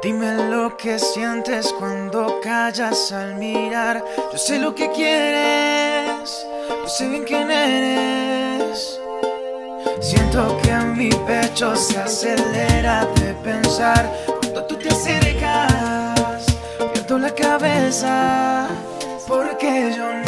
Dime lo que sientes cuando callas al mirar. Yo sé lo que quieres, yo sé bien quién eres. Siento que mi pecho se acelera de pensar. Cuando tú te acercas, pierdo la cabeza. Porque yo nunca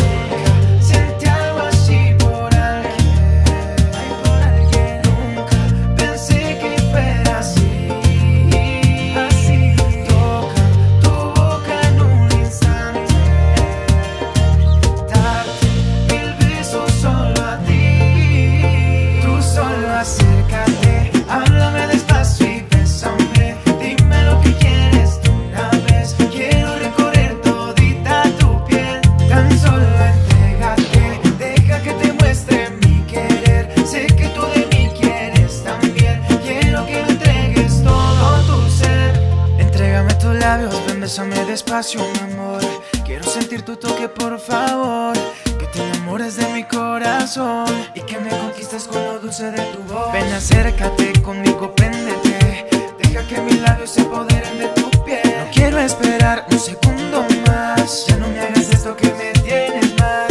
ven, bésame despacio, mi amor. Quiero sentir tu toque, por favor. Que te enamores de mi corazón y que me conquistes con lo dulce de tu voz. Ven, acércate conmigo, préndete. Deja que mis labios se apoderen de tu piel. No quiero esperar un segundo más. Ya no me hagas esto que me tienes mal.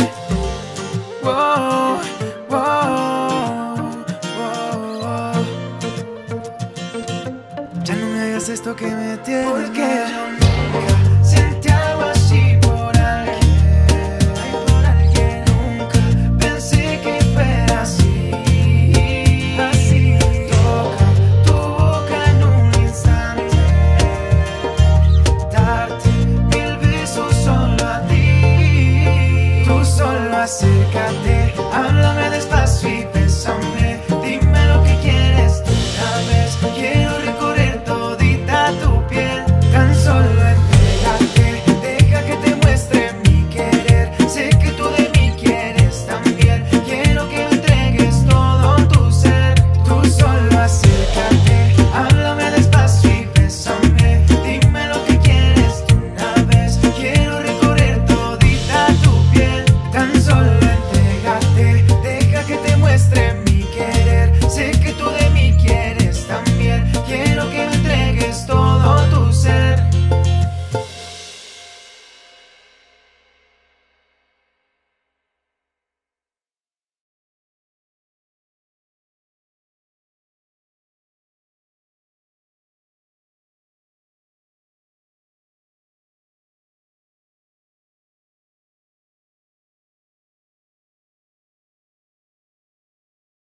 Wow, wow, wow. Ya no me hagas esto que me tienes Porque acércate, háblame despacio